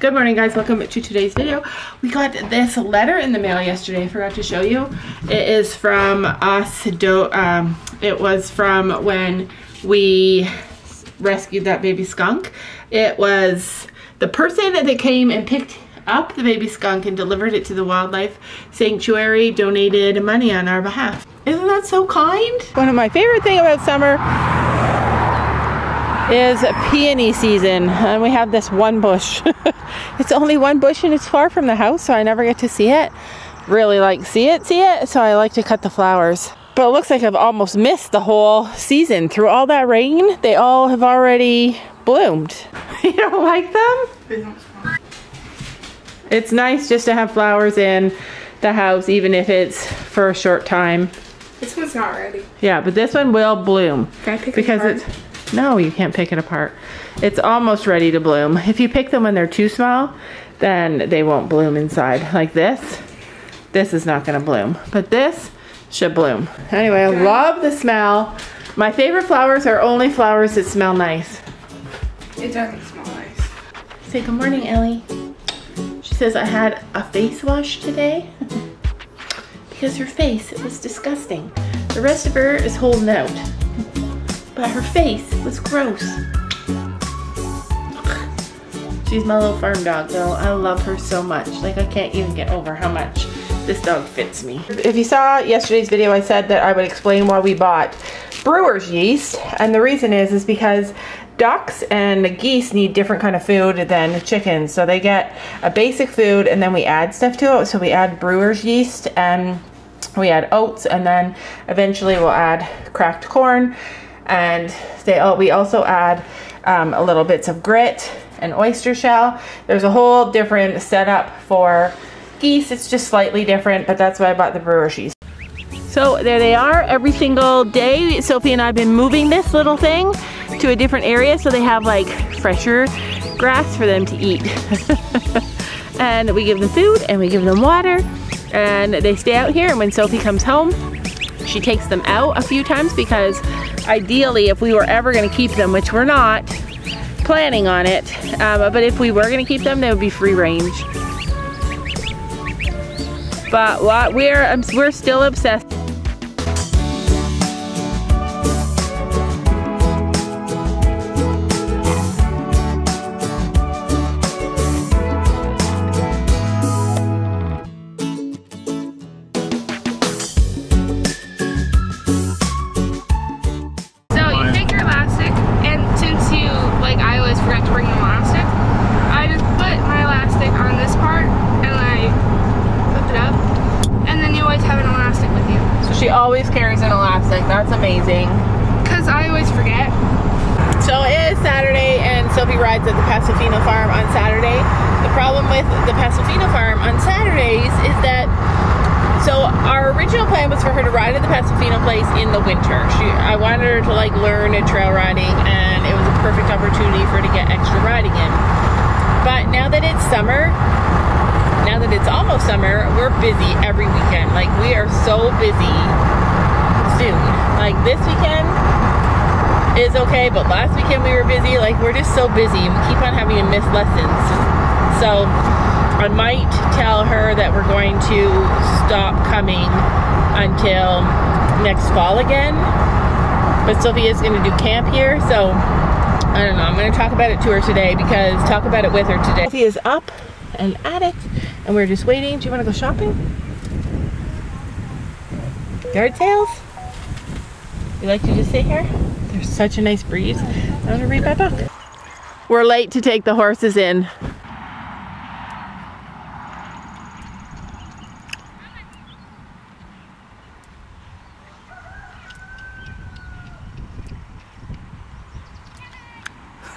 Good morning guys, welcome to today's video. We got this letter in the mail yesterday, I forgot to show you. It is from us, um, it was from when we rescued that baby skunk. It was the person that came and picked up the baby skunk and delivered it to the wildlife sanctuary donated money on our behalf. Isn't that so kind? One of my favorite thing about summer is peony season and we have this one bush. It's only one bush and it's far from the house so I never get to see it. Really like see it see it so I like to cut the flowers. But it looks like I've almost missed the whole season. Through all that rain they all have already bloomed. You don't like them? It's nice just to have flowers in the house even if it's for a short time. This one's not ready. Yeah but this one will bloom Can I pick because it it's no, you can't pick it apart. It's almost ready to bloom. If you pick them when they're too small, then they won't bloom inside. Like this, this is not gonna bloom. But this should bloom. Anyway, I love the smell. My favorite flowers are only flowers that smell nice. It doesn't smell nice. Say good morning, Ellie. She says I had a face wash today because her face, it was disgusting. The rest of her is holding out but her face was gross. She's my little farm dog though. I love her so much. Like I can't even get over how much this dog fits me. If you saw yesterday's video, I said that I would explain why we bought brewer's yeast. And the reason is, is because ducks and geese need different kind of food than chickens. So they get a basic food and then we add stuff to it. So we add brewer's yeast and we add oats and then eventually we'll add cracked corn and they all, we also add um, a little bits of grit and oyster shell. There's a whole different setup for geese. It's just slightly different, but that's why I bought the brewer's yeast. So there they are every single day. Sophie and I have been moving this little thing to a different area so they have like fresher grass for them to eat. and we give them food and we give them water and they stay out here and when Sophie comes home she takes them out a few times because ideally if we were ever going to keep them, which we're not planning on it, um, but if we were going to keep them, they would be free range. But what we're, um, we're still obsessed amazing. Because I always forget. So it is Saturday and Sophie rides at the Pasofino farm on Saturday. The problem with the Pasofino farm on Saturdays is that so our original plan was for her to ride at the Pasofino place in the winter. She I wanted her to like learn a trail riding and it was a perfect opportunity for her to get extra riding in. But now that it's summer, now that it's almost summer, we're busy every weekend. Like we are so busy Like this weekend is okay, but last weekend we were busy. Like we're just so busy we keep on having to miss lessons. So I might tell her that we're going to stop coming until next fall again. But is going to do camp here, so I don't know. I'm going to talk about it to her today because talk about it with her today. Is up and at it and we're just waiting. Do you want to go shopping? Yard sales? You like to just sit here? There's such a nice breeze. I'm gonna read my book. We're late to take the horses in.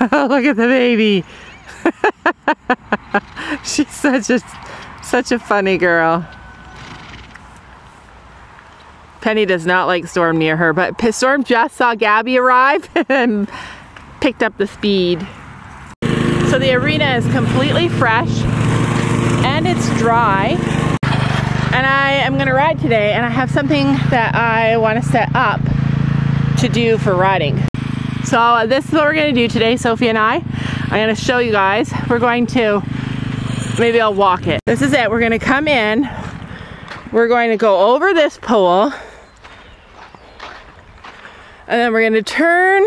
Look at the baby. She's such a such a funny girl. Penny does not like Storm near her, but Storm just saw Gabby arrive and picked up the speed. So the arena is completely fresh and it's dry. And I am gonna ride today and I have something that I wanna set up to do for riding. So this is what we're gonna do today, Sophie and I. I'm gonna show you guys. We're going to Maybe I'll walk it. This is it. We're gonna come in. We're going to go over this pole. And then we're gonna turn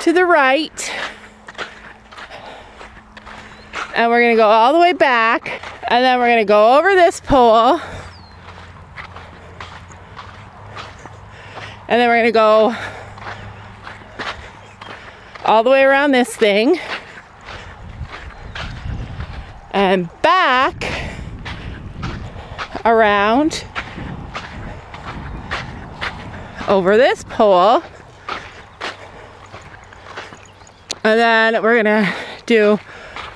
to the right. And we're gonna go all the way back. And then we're gonna go over this pole. And then we're gonna go all the way around this thing and back around over this pole. And then we're gonna do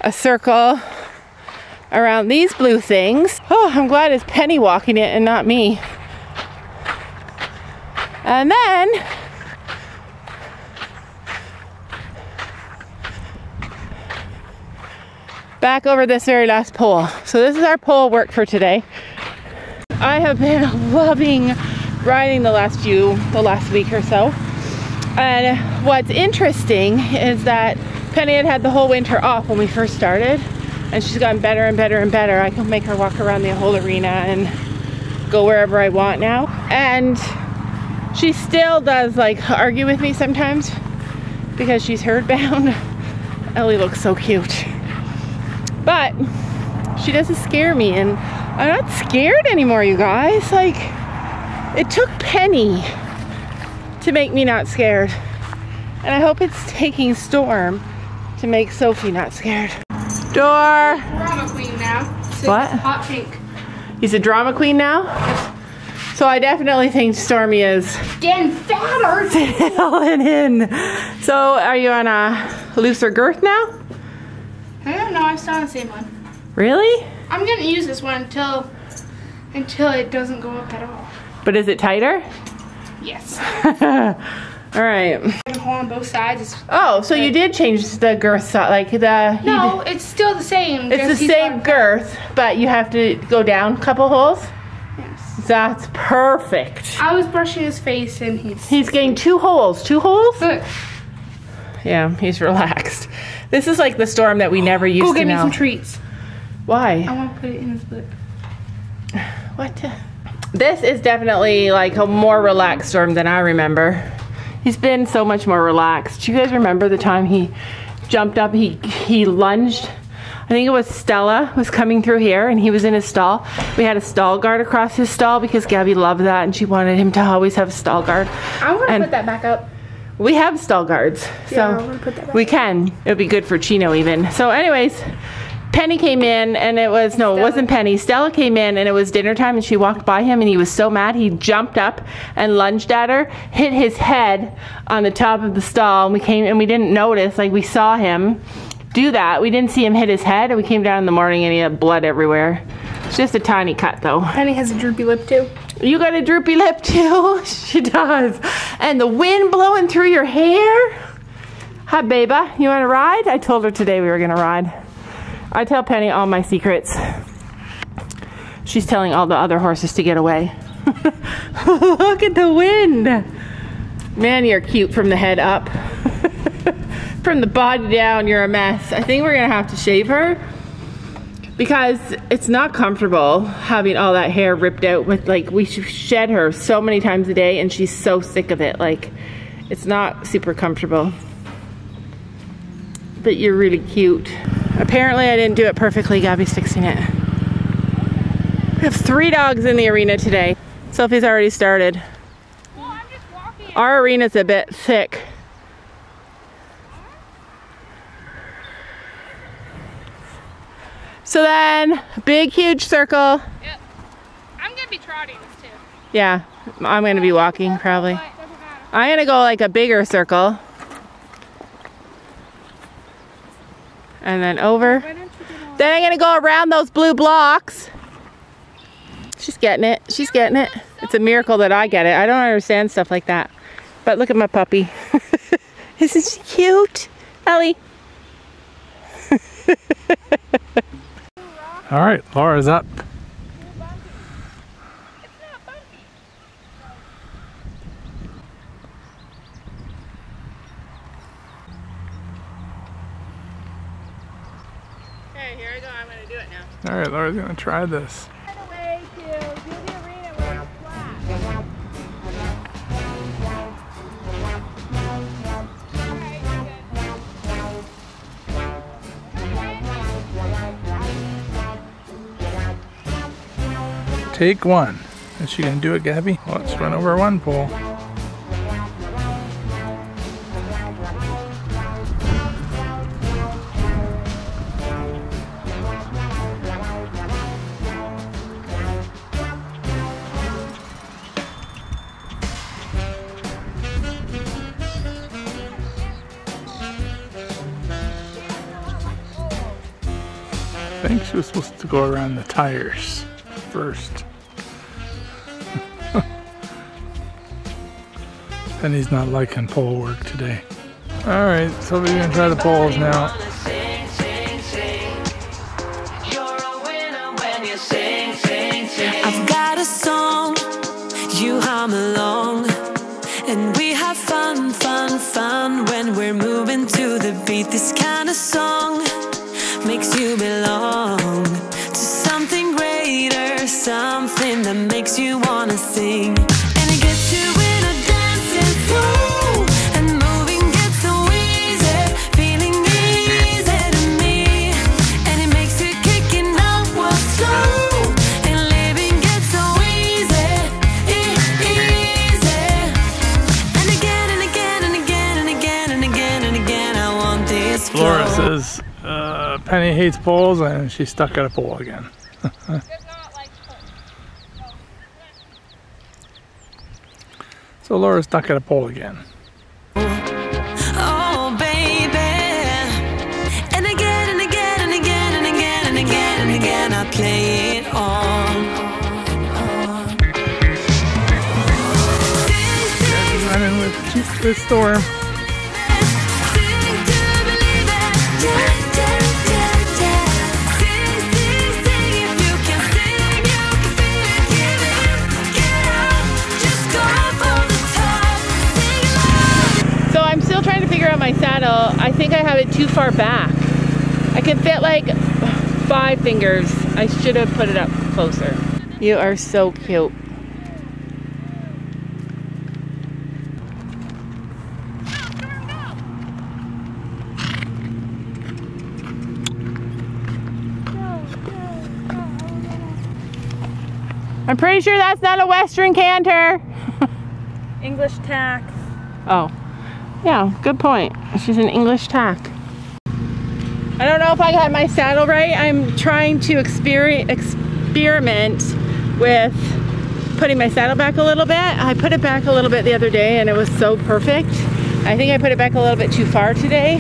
a circle around these blue things. Oh, I'm glad it's Penny walking it and not me. And then back over this very last pole. So this is our pole work for today. I have been loving riding the last few, the last week or so. And what's interesting is that Penny had had the whole winter off when we first started and she's gotten better and better and better. I can make her walk around the whole arena and go wherever I want now. And she still does like argue with me sometimes because she's herd bound. Ellie looks so cute. But she doesn't scare me and I'm not scared anymore, you guys. Like, it took Penny to make me not scared. And I hope it's taking Storm to make Sophie not scared. Door. Drama queen now. Six What? Hot pink. He's a drama queen now? So I definitely think Stormy is Getting fatter. filling in. So are you on a looser girth now? I don't know. I'm still on the same one. Really? I'm gonna use this one until until it doesn't go up at all. But is it tighter? Yes. All right. I can hold on both sides. It's, Oh, so you did change the girth, like the. no, it's still the same. It's the same girth, but you have to go down a couple holes. Yes. That's perfect. I was brushing his face and he's. He's getting two holes. Two holes? Look, Yeah, he's relaxed. This is like the storm that we never used go get me some treats. Why? I want to put it in his lip. What? This is definitely like a more relaxed storm than I remember. He's been so much more relaxed. Do you guys remember the time he jumped up, he he lunged? I think it was Stella was coming through here and he was in his stall. We had a stall guard across his stall because Gabby loved that and she wanted him to always have a stall guard. I'm gonna And- put that back up. We have stall guards, Yeah, so gonna put that back we can. It would be good for Chino even. So, anyways, Penny came in and it was no, it wasn't Penny. Stella came in and it was dinner time and she walked by him and he was so mad he jumped up and lunged at her, hit his head on the top of the stall. And we came and we didn't notice, like we saw him do that. We didn't see him hit his head and we came down in the morning and he had blood everywhere. It's just a tiny cut though. Penny has a droopy lip too. You got a droopy lip too? she does. And the wind blowing through your hair? Hi, Baba. You want to ride? I told her today we were going to ride. I tell Penny all my secrets. She's telling all the other horses to get away. Look at the wind. Man, you're cute from the head up. from the body down, you're a mess. I think we're to have to shave her because it's not comfortable having all that hair ripped out with like we shed her so many times a day and she's so sick of it like it's not super comfortable but you're really cute apparently I didn't do it perfectly Gabby's fixing it we have three dogs in the arena today Sophie's already started Well, I'm just walking. our arena's a bit thick so then big huge circle Yep. I'm gonna be trotting this too. Yeah, I'm gonna be walking probably. But doesn't matter. I'm gonna go like a bigger circle. And then over. Then I'm gonna go around those blue blocks. She's getting it. She's getting it. It's a miracle that I get it. I don't understand stuff like that. But look at my puppy. Isn't she cute? Ellie. All right, Laura's up. It's not bumpy. Okay, Here I go. I'm gonna do it now. All right, Laura's gonna try this. Take one. Is she gonna do it, Gabby? Let's run over one pole. Think she was supposed to go around the tires first. Penny's not liking pole work today. Alright, so we're gonna try the poles now. I've got a song, you hum along, and we have fun, fun, fun when we're moving to the beat. This kind of song hates poles and she's stuck at a pole again. so Laura's stuck at a pole again. Oh, baby. And again and again and again and again and again and again, I play it on. Sing, sing, Running with the storm. Saddle. I think I have it too far back. I can fit like five fingers. I should have put it up closer. You are so cute. I'm pretty sure that's not a Western canter. English tack. Oh, yeah, good point. She's an English tack. I don't know if I got my saddle right. I'm trying to experi- experiment with putting my saddle back a little bit. I put it back a little bit the other day and it was so perfect. I think I put it back a little bit too far today.